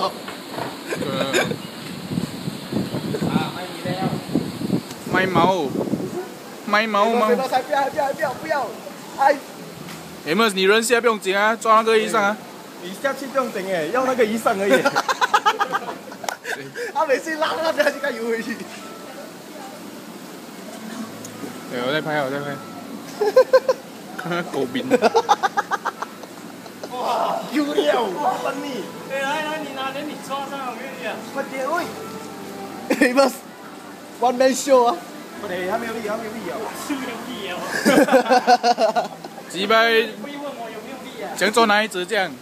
Ờ. À, mày gì đây không? Mày màu. Mày màu màu. 不要不要不要不要！哎，有没有你认识不用紧啊？抓那个医生啊！你下去不用紧哎，要那个医生而已。他每次拉他不要去看游回去。对，我在拍，我在拍。狗饼。哇，丢掉！哇，笨你！哎来来。做啥？我跟你讲，我爹，哎妈，one 啊，我爹他 没有地，他没有地啊，只有地啊，哈哈哈哈哈！是不？想做哪一只样？